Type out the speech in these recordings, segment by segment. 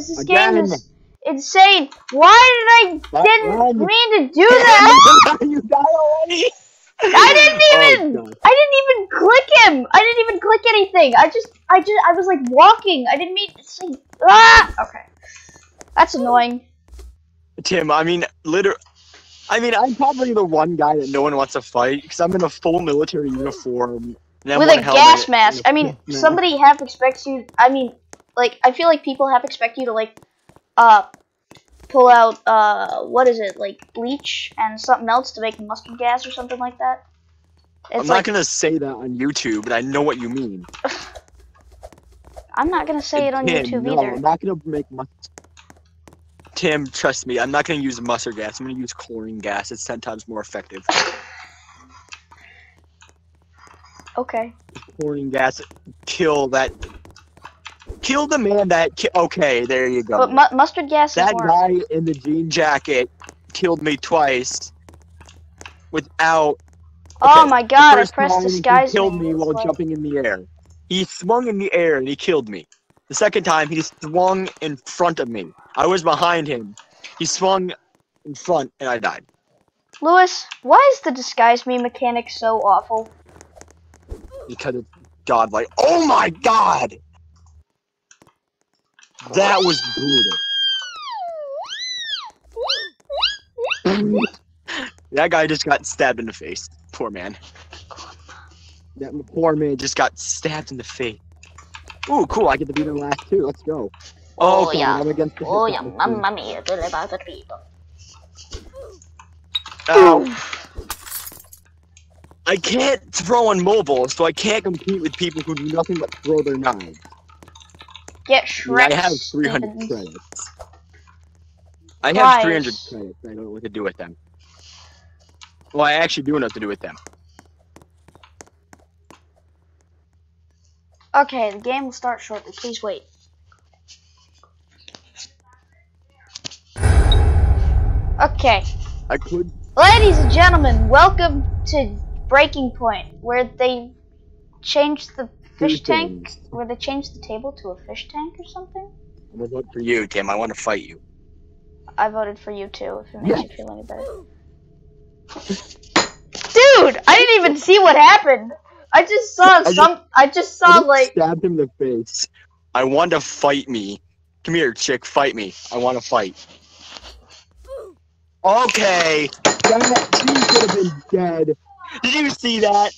guys, this game Again. is insane. Why did I That didn't one. mean to do that? you died already. I didn't even Oh, I didn't even click him. I didn't even click anything. I just I just I was like walking. I didn't mean to say ah okay. That's annoying. Tim, I mean, liter. I mean, I'm probably the one guy that no one wants to fight because I'm in a full military uniform. and With a gas mask. I mean, somebody half expects you I mean, like I feel like people have expect you to like uh pull out uh what is it, like bleach and something else to make mustard gas or something like that. It's I'm like not gonna say that on YouTube, but I know what you mean. I'm not gonna say it on Tim, YouTube no, either. I'm not gonna make mustard. Tim, trust me, I'm not gonna use mustard gas. I'm gonna use chlorine gas. It's ten times more effective. Okay. chlorine gas kill that. Kill the man that. Ki- okay, there you go. But mu- mustard gas is that guy in the jean jacket killed me twice without Oh Okay, my god, I pressed disguise. He killed me while like- jumping in the air. He swung in the air and he killed me. The second time, he swung in front of me. I was behind him. He swung in front and I died. Lewis, why is the disguise me mechanic so awful? because it's godlike. Oh my god! That was brutal. that guy just got stabbed in the face. Poor man. That poor man just got stabbed in the face. Ooh, cool! I get to be the last two. Let's go. Oh, okay, yeah. I'm against the Oh yeah, mamma mia, delle base people. Ow. I can't throw on mobile, so I can't compete with people who do nothing but throw their knives. Get I have 300 Stevens. credits. I have Guys. 300 credits. I don't know what to do with them. Well, I actually do know what to do with them. Okay, the game will start shortly. Please wait. Okay, I could. ladies and gentlemen, welcome to Breaking Point, where they changed the fish tank, things. where they changed the table to a fish tank or something. I'm gonna vote for you, Tim. I want to fight you. I voted for you too, if it makes you feel any better. Dude, I didn't even see what happened. I just saw just- some. I just I saw just like. stabbed him in the face. I want to fight me. Come here, chick. Fight me. I want to fight. Okay. That she should have been dead. Did you see that?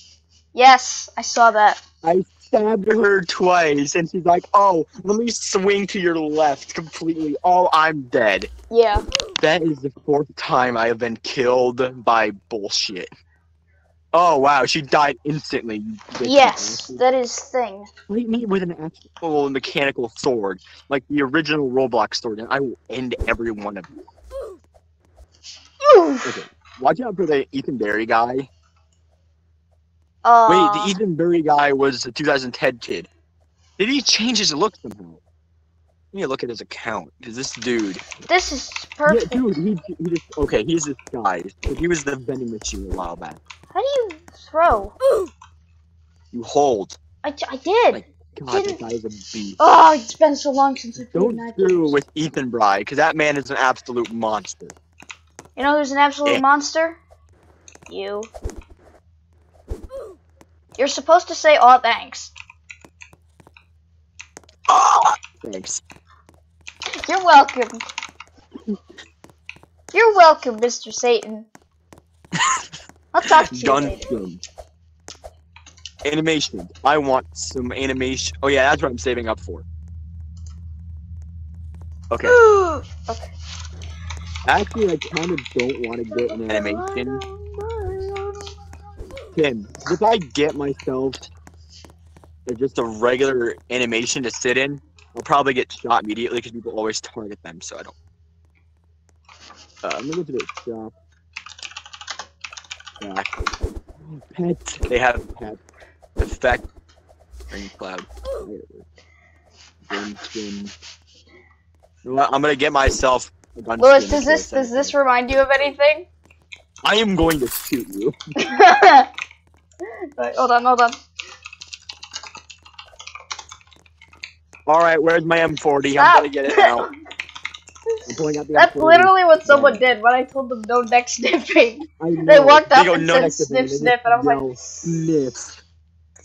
Yes, I saw that. I stabbed her twice, and she's like, "Oh, let me swing to your left completely." Oh, I'm dead. Yeah. That is the fourth time I have been killed by bullshit. Oh wow, she died instantly. Yes, that is thing. Fight me with an actual mechanical sword, like the original Roblox sword, and I will end every one of you. Okay, watch out for the Ethan Berry guy. Uh, Wait, the Ethan Berry guy was the 2010 kid. Did he change his look somehow? Let me look at his account, because this dude. This is Yeah, perfect. dude, he, he just. Okay, he's this guy. He was the vending machine a while back. How do you throw? You hold. I, I did. Like, God, Didn't- guy is a beast. Oh, it's been so long since I played Don't Games. with Ethan Bry, because that man is an absolute monster. You know who's an absolute Eh. monster? You. You're supposed to say, "Oh, thanks." Thanks. You're welcome. You're welcome, Mr. Satan. I'll talk to you later. Animation. I want some animation. Oh yeah, that's what I'm saving up for. Okay. okay. Actually, I kind of don't want to get an animation. Tim, if I get myself just a regular animation to sit in, I'll probably get shot immediately because people always target them, so I don't. Uh, I'm gonna go to shop. Back. Pets. They have pet effect. Rain cloud. Gun skin. You know what? I'm gonna get myself a gun Lewis, does this does this remind you of anything? I am going to shoot you. Right, hold on, hold on. All right, where's my M40? Stop. I'm gonna get it now. I'm pulling out the That's M40. literally what someone did when I told them no neck sniffing. They know. walked They up go, and "No said sniff, sniff, and I was like, sniff.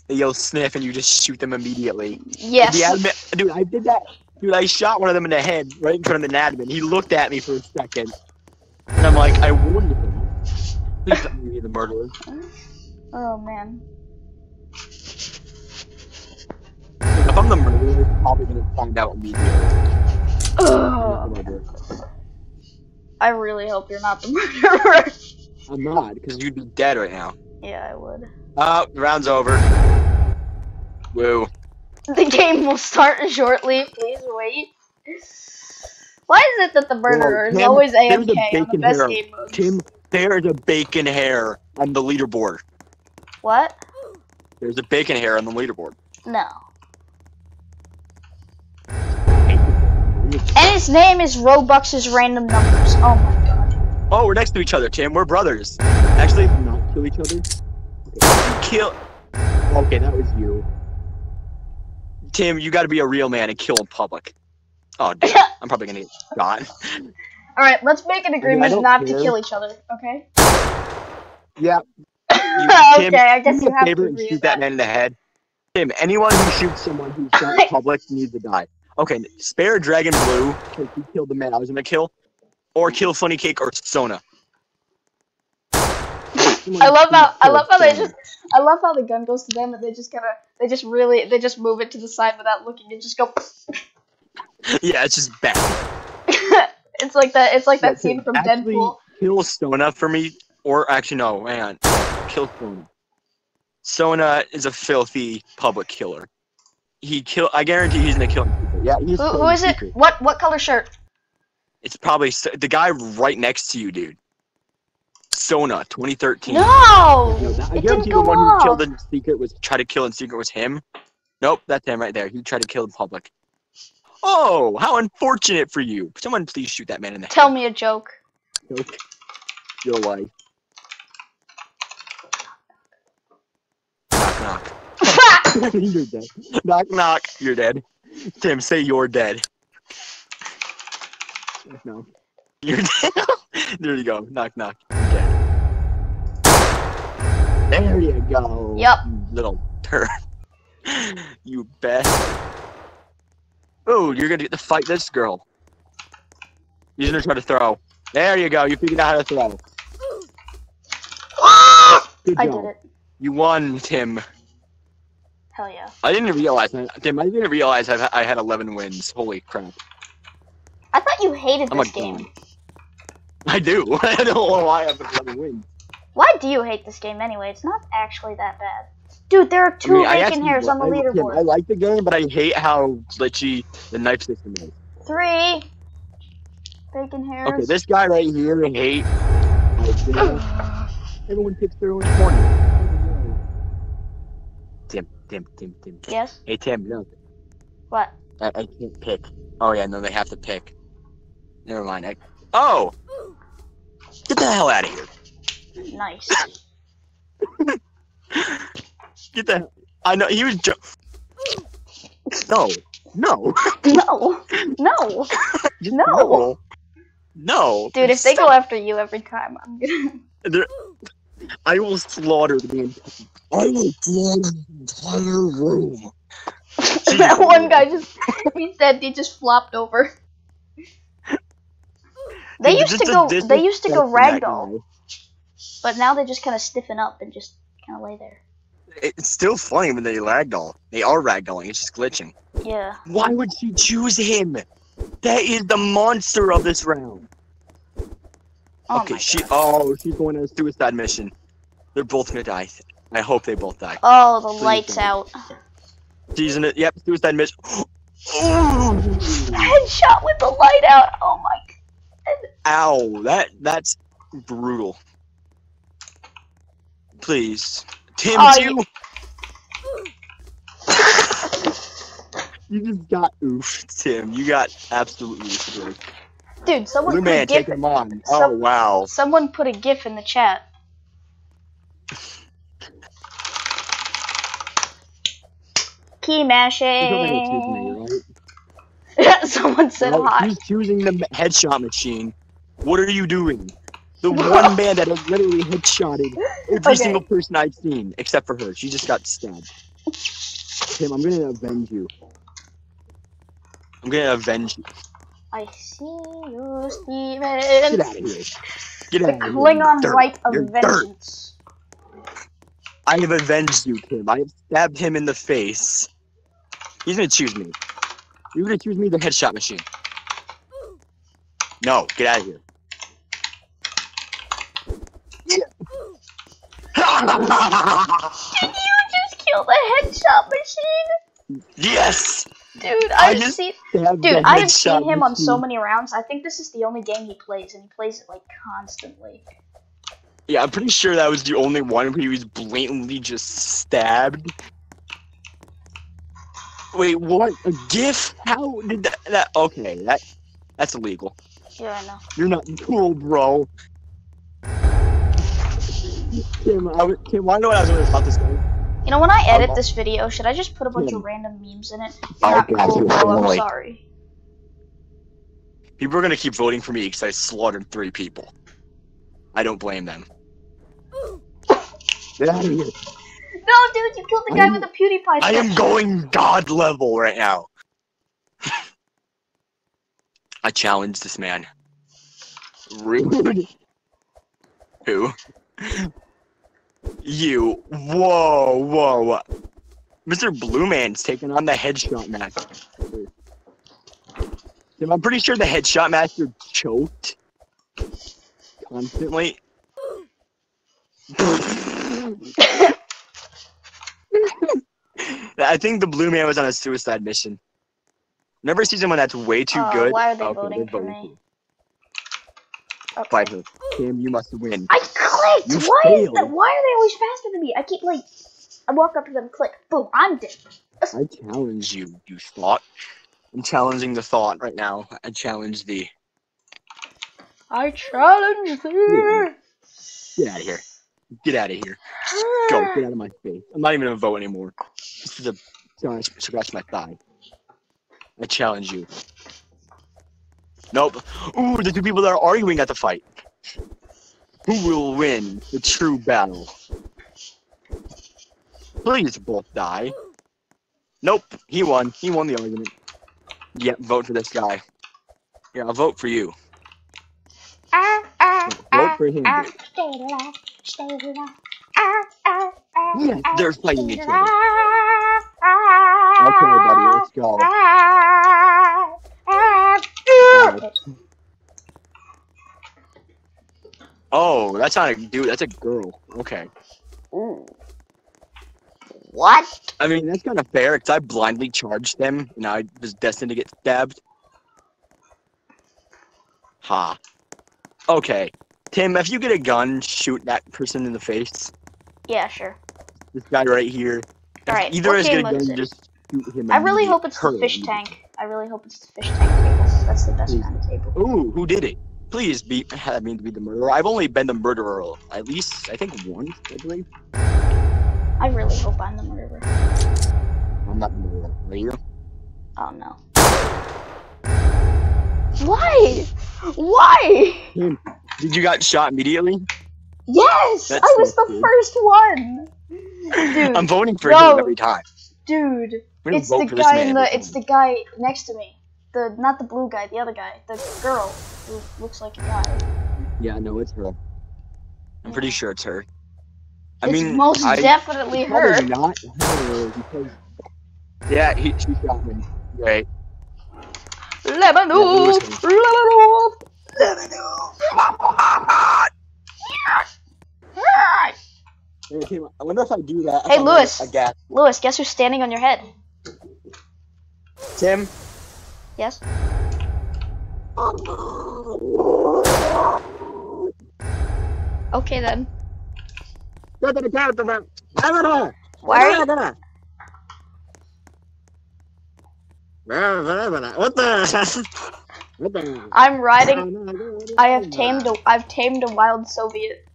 They yell sniff, and you just shoot them immediately. yes. The admin, dude, I did that. Dude, I shot one of them in the head right in front of the admin. He looked at me for a second, and I'm like, I warned him. Please let me be the murderer. Oh man. If I'm the murderer, I'm probably gonna find out immediately. I'm not the Ugh. I really hope you're not the murderer. I'm not, because you'd be dead right now. yeah, I would. Oh, the round's over. Woo. The game will start shortly. Please wait. Why is it that the murderer is always AFK on the best hero. game modes? Tim, there is a bacon hair on the leaderboard. What? There's a bacon hair on the leaderboard. No. And his name is Robux's random numbers. Oh my god. Oh, we're next to each other, Tim. We're brothers. Actually, not kill each other. Okay. Kill. Okay, that was you. Tim, you got to be a real man and kill in public. Oh, dude, I'm probably gonna get shot. Alright, let's make an agreement don't not to kill each other, okay? Yeah. okay, I guess you have to favor and agree shoot that man in the head. Tim, anyone who shoots someone who's not in public needs to die. Okay, spare Dragon Blue because he killed the man I was gonna kill, or kill Funny Cake or Sona. I love how I love how they just I love how the gun goes to them and they just kind of they just really they just move it to the side without looking and just go. Yeah, it's just bad. It's like that. It's like that Yeah, scene from actually, Deadpool. Kill Sona for me, or actually no, man, on, kill Sona. Sona is a filthy public killer. He kill. I guarantee he's gonna kill people. Yeah, he's Who, who killing it? secret. What what color shirt? It's probably the guy right next to you, dude. Sona, 2013. No, No, that, I it guarantee didn't the go one who killed in secret was try to kill in secret was him. Nope, that's him right there. He tried to kill in public. Oh, how unfortunate for you! Someone please shoot that man in the Tell me a joke. head. Your life. Knock knock. you're dead. Knock knock. You're dead. Tim, say you're dead. Knock. You're dead. there you go. Knock knock. You're dead. There you go. Yep. Little turd. you best. Oh, you're gonna get to fight this girl. He's gonna try to throw. There you go. You figured out how to throw. Good I job. did it. You won, Tim. Hell yeah. I didn't realize, Tim. I didn't realize I, I had 11 wins. Holy crap! I thought you hated I'm this game. I do. I don't know why I have 11 wins. Why do you hate this game anyway? It's not actually that bad. Dude, there are two mean, I bacon actually hairs on the I- leaderboard. I like the game, but I hate how glitchy the knife system is. Three bacon hairs. Okay, this guy right here, I hate. Everyone picks their own corner. Tim, Tim, Tim, Tim. yes. Hey, Tim, no, What? I, I can't pick. Oh yeah, no, they have to pick. Never mind. I, oh, get the hell out of here. Nice. Get the. I know he was. Jo- no, no, no. No. No. no. Dude, if they go after you every time, I'm gonna. There- I will slaughter the entire. I will slaughter the entire room. that one guy just. He said he just flopped over. They Dude, used to go. They used to go disrespect for that ragdoll, but now they just kind of stiffen up and just kind of lay there. It's still funny when they ragdoll. They are ragdolling. It's just glitching. Yeah. Why would she choose him? That is the monster of this round. Oh okay, she. God. Oh, she's going on a suicide mission. They're both gonna die. I hope they both die. Oh, the Please lights out. She's in it. Yep, suicide mission. Headshot with the light out. Oh my. Ow, that that's brutal. Please, Tim, Oh, it's you- you. you just got oof, Tim. You got absolutely destroyed. Dude, someone Blue put a man, gif. take him on. Oh some- wow. Someone put a gif in the chat. Key You don't think it's just me, mashing. right? Someone said No, hot. He's choosing the headshot machine. What are you doing? The one man that has literally headshotted every Okay. single person I've seen, except for her. She just got stabbed. Tim, I'm gonna avenge you. I'm gonna avenge you. I see you, Get Steven. out of here. Get The out of here. Klingon Dirt. right of You're dirt. vengeance. I have avenged you, Tim. I have stabbed him in the face. He's gonna choose me. You're gonna choose me the headshot machine. No, get out of here. Did you just kill the headshot machine? yes! Dude, I I've just seen Dude, I have seen him on so many rounds. I think this is the only game he plays, and he plays it like constantly. Yeah, I'm pretty sure that was the only one where he was blatantly just stabbed. Wait, what? A GIF? How did that? that okay, that that's illegal. Yeah, I know. You're not cool, bro. Tim, I was, Tim, wanna know what I was gonna about this guy? You know, when I edit Oh. this video, should I just put a bunch Hmm. of random memes in it? Oh, Not God, cool, bro, I'm sorry. People are gonna keep voting for me because I slaughtered three people. I don't blame them. Get out of here. No, dude, you killed the guy I'm- with the PewDiePie I am going god level right now. I challenge this man. Rude. Who? You. Whoa, whoa. Mr. Blue Man's taking on the headshot master. I'm pretty sure the headshot master choked constantly. I think the blue man was on a suicide mission. Never see someone that's way too Uh, good. why are they Okay, voting for me? For- Okay. Fight her. Cam, you must win. I clicked! You why is that? Why are they always faster than me? I keep like, I walk up to them, click, boom, I'm dead. I challenge you, you thought. I'm challenging the thought right now. I challenge the. I challenge thee. Get out of here. Get out of here. Go. Ah. Get out of my face. I'm not even gonna vote anymore. This is a sorry, scratch my thigh. I challenge you. Nope. Ooh, the two people that are arguing at the fight. Who will win the true battle? Please both die. Nope. He won. He won the argument. Yeah, vote for this guy. Yeah, I'll vote for you. Vote for him. ah. Ah, ah, ah, Yeah, ah, they're fighting each other. Okay, buddy, let's go. Oh, that's not a dude. That's a girl. Okay. Ooh. What? I mean, that's kind of fair because I blindly charged them and I was destined to get stabbed. Ha. Okay. Tim, if you get a gun, shoot that person in the face. Yeah, sure. This guy right here. Alright, either what is get a game mode is gun, just shoot him. I really hope it's the fish tank. I really hope it's the fish tank table. That's the best Please. kind of table. Ooh, who did it? Please be have me to be the murderer. I've only been the murderer at least I think once, I believe. I really hope I'm the murderer. I'm not the murderer. Are you? Oh no. Why? Why? Hmm. Did you got shot immediately? Yes! That's I was so the good. first one! Dude, I'm voting for no. him every time. dude, I'm gonna it's the guy in the it's the guy next to me. The not the blue guy, the other guy. The girl who looks like a guy. Yeah, no, it's her. I'm pretty sure it's her. I it's mean, most I, definitely probably her. not her because yeah, he she shot me. Right. Lemon Yeah, it was lemon oof, lemon oof. Hey, I wonder if I do that. Hey, Lewis. A. Lewis, guess who's standing on your head? Tim. Yes. Okay then. Why? Why are you? What the? What the? I'm riding. I have tamed. A, I've tamed a wild Soviet.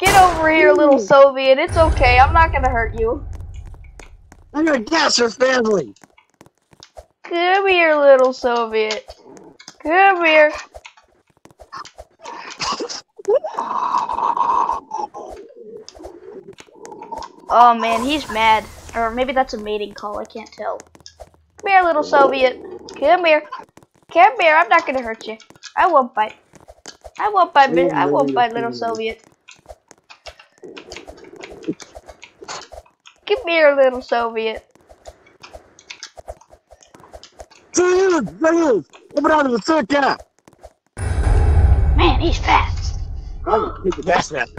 Get over here, little Soviet. It's okay. I'm not gonna hurt you. I'm gonna gas your family. Come here, little Soviet. Come here. Oh man, he's mad. Or maybe that's a mating call. I can't tell. Come here, little Soviet. Come here. Come here. I'm not gonna hurt you. I won't bite. I won't bite. I won't bite, little Soviet. Come here, little Soviet. Dude, dude, open out of the circuit. Man, he's fast. Take the gas mask.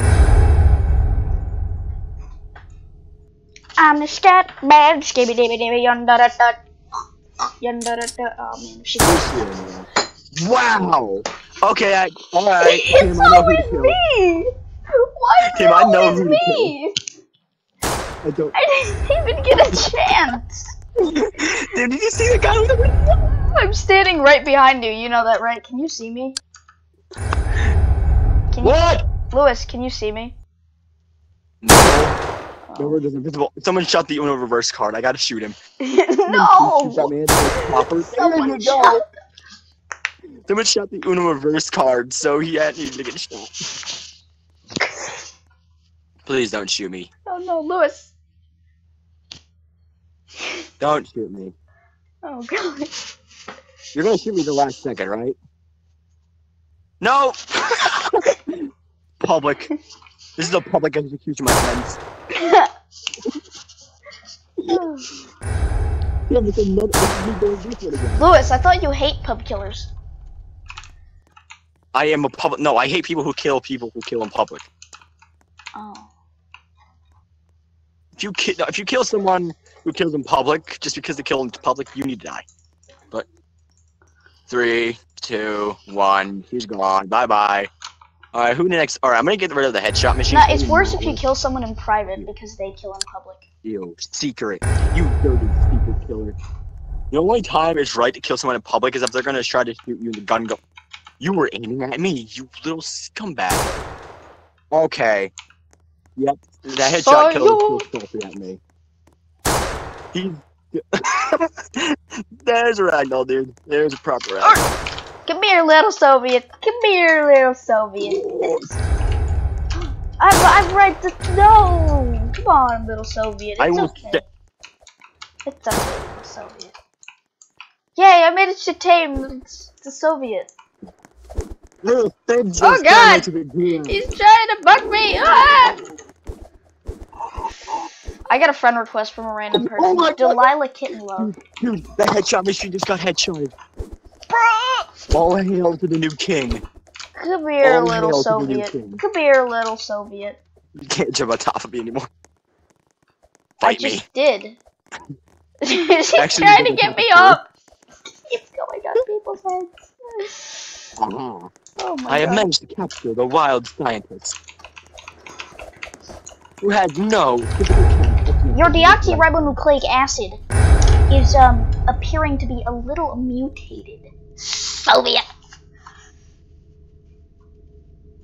I'm the scat man. Skibby dibby dibby yonder da da. Yonder da da. Oh man, she Wow. Okay, I, all right. It's Tim, I know who to always kill. me. Why is Tim, it I know always who to me? I don't. I didn't even get a chance. Dude, did you see the guy with the? I'm standing right behind you. You know that, right? Can you see me? Can you, What? Lewis? Can you see me? No. No, we're just invisible. Someone shot the Uno reverse card. I gotta shoot him. No. Someone you shot. Someone shot the Uno reverse card, so he had to get shot. Please don't shoot me. Oh no, Lewis. Don't shoot me. Oh god. You're gonna shoot me the last second, right? No! public. This is a public execution, my friends. Yeah, but then no- this is me doing this one again. Lewis, I thought you hate pub killers. I am a public. No, I hate people who kill people who kill in public. Oh. If you ki- if you kill someone who kills in public just because they kill in public, you need to die. But three, two, one. He's gone. Bye bye. All right, who next? All right, I'm gonna get rid of the headshot machine. No, it's worse if you kill someone in private because they kill in public. You secret. You dirty secret killer. The only time it's right to kill someone in public is if they're gonna try to shoot you and the gun go. You were aiming at me, you little scumbag. Okay. Yep. That headshot Oh, killer yo. was still at me. He's. There's a ragdoll, dude. There's a proper ragdoll. Come here, little Soviet. Come here, little Soviet. I'm, I'm right to no. Come on, little Soviet. It's I will. okay. It's okay, little Soviet. Yay! I it to tame the Soviet. Little Oh, God! the. He's trying to bug me. Ah! I got a friend request from a random person. Oh my God. Delilah Kitten Love. Dude, that headshot machine just got headshotted. All hail to the new king. Come here, All little hail to the new Soviet. Come here, little Soviet. You can't jump on top of me anymore. I Fight me. just did. She's Actually, trying to get me up. It's going on people's heads. Uh-huh. Oh my I have managed to capture the wild scientist. Who had no. Your deoxyribonucleic acid is um appearing to be a little mutated. Soviet.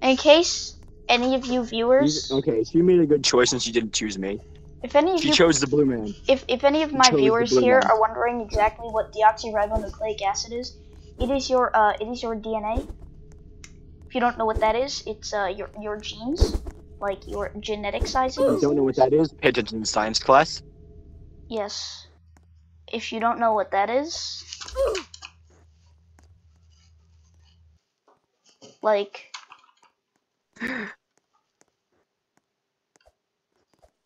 In case any of you viewers, Okay, she made a good choice and she didn't choose me. if any of She you chose the blue man. if, if any of You my viewers here one. are wondering exactly what deoxyribonucleic acid is, it is your uh, it is your DNA. If you don't know what that is, it's uh, your your genes, like your genetic I sizing. don't know what that is. Pay attention in science class. Yes. If you don't know what that is, like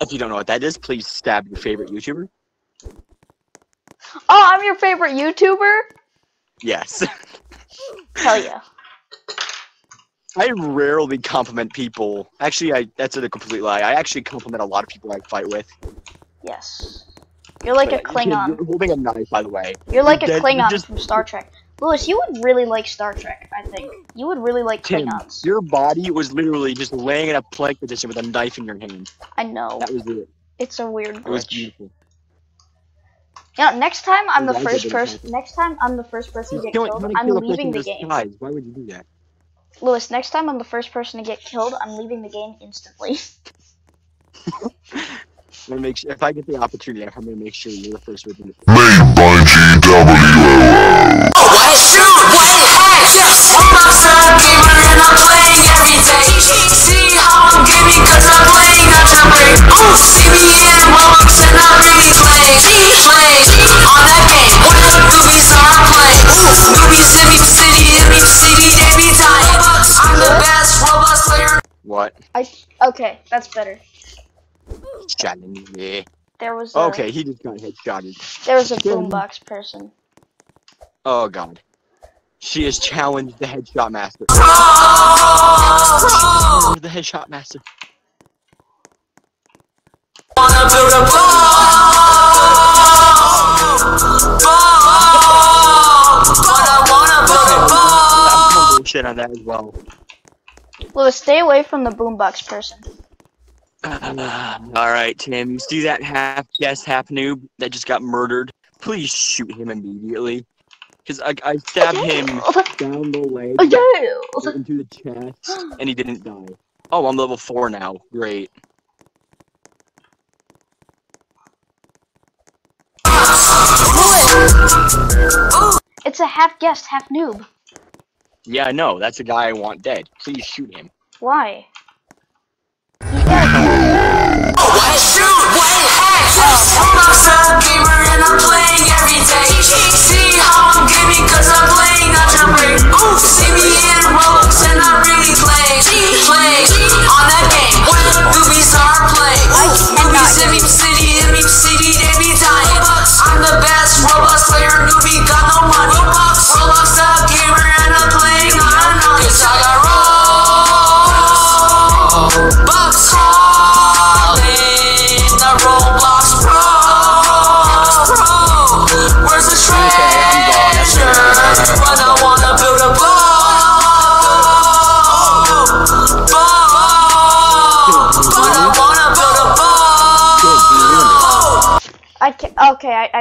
If you don't know what that is, please stab your favorite YouTuber. oh, I'm your favorite YouTuber. Yes. Hell yeah. I rarely compliment people. Actually, I that's a complete lie. I actually compliment a lot of people I fight with. Yes. You're like a But, you- Klingon. You're holding a knife, by the way. You're like a dead- Klingon just- from Star Trek. Lewis, you would really like Star Trek, I think. You would really like Tim, Klingons. your body was literally just laying in a plank position with a knife in your hand. I know. That was it. It's a weird It was glitch. beautiful. Know, next time I'm the first person. Next time I'm the first person to get killed. I'm a leaving the game. Why would you do that? Lewis, next time I'm the first person to get killed, I'm leaving the game instantly. I'm gonna make sure if I get the opportunity, I'm gonna make sure you're the first person. To... Made by GWO. White shoe, white hat, yes. I'm a gamer and I'm playing every day. See oh, how I'm gaming cause I'm playing on your break. Ooh, see me in okay, that's better. Challenge. Yeah. There was a, Okay, he just got headshotted. There was a boombox person. Oh god. She has challenged the headshot master. Pro, The headshot master. wanna build a ball. Ball. But I wanna build a ball. I'm gonna bullshit on that as well. Lewis, stay away from the boombox person. all right, Tim. See that half guess, half noob that just got murdered? Please shoot him immediately. Cause I, I stabbed him down the leg Okay. into the chest, and he didn't die. Oh, I'm level four now. Great. It's a half guest, half noob. Yeah, no. That's the guy I want dead. Please shoot him. Why?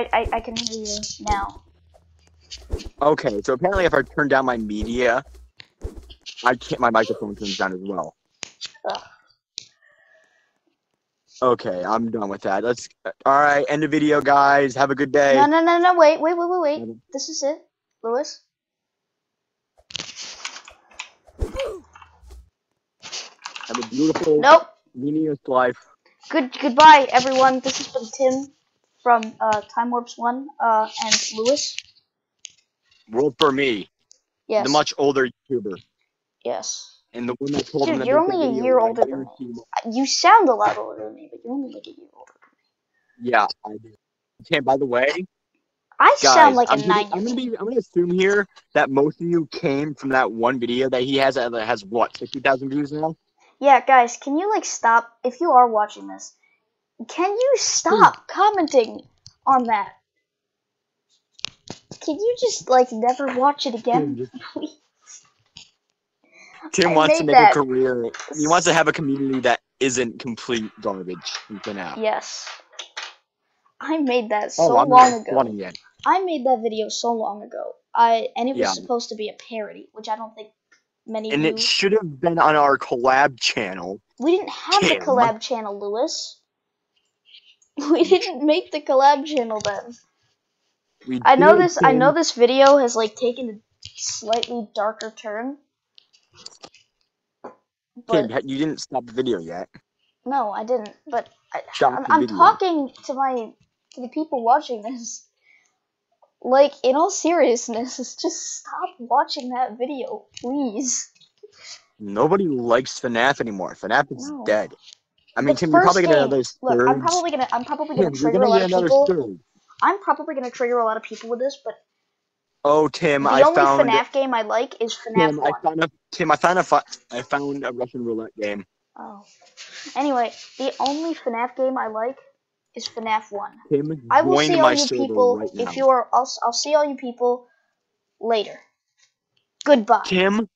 I, I, I, can hear you now. Okay, so apparently if I turn down my media, I can't. My microphone turns down as well. Ugh. Okay, I'm done with that. Let's. All right, end the video, guys. Have a good day. No, no, no, no. Wait, wait, wait, wait, wait. This is it, Lewis. Have a beautiful, Nope. meaningless life. Good. Goodbye, everyone. This has been Tim from uh, Time Warps One uh, and Lewis. World for me, Yes. the much older YouTuber, yes. and the one that told Dude, him. you're only a year older than me. you- sound a lot older than me, but you're only like a year older. Than me. Yeah, I do. Okay, by the way, I guys, sound like a I'm, gonna, nine. I'm gonna be. I'm gonna assume here that most of you came from that one video that he has that has what sixty thousand views now. Yeah, guys, can you like stop if you are watching this? Can you hmm. stop commenting on that? Can you just like never watch it again? Tim, please? Tim I wants to make a career. He wants to have a community that isn't complete garbage for now. Yes. I made that oh, so oh, I'm long ago. it. I made that video so long ago. I and it was Yeah. supposed to be a parody, which I don't think many And of you. it should have been on our collab channel. we didn't have the Tim. collab channel, Lewis. We didn't make the collab channel then. We I know this. I know this video has like taken a slightly darker turn. But you didn't stop the video yet. no, I didn't. But I, Stop I'm, I'm talking to my to the people watching this. Like in all seriousness, just stop watching that video, please. Nobody likes FNAF anymore. FNAF is No. dead. I mean, Tim, you're probably game- another Look, I'm probably gonna I'm probably gonna trigger gonna a lot of another people. surge. I'm probably gonna trigger a lot of people with this, but Oh, Tim, the I only found. FNAF game I like is FNAF Tim, I 1. found a. Tim, I found a. fi- I found a Russian roulette game. Oh. Anyway, the only FNAF game I like is FNAF 1. Tim, I will see my all you people right if you are I'll, I'll see all you people later. Goodbye. Tim,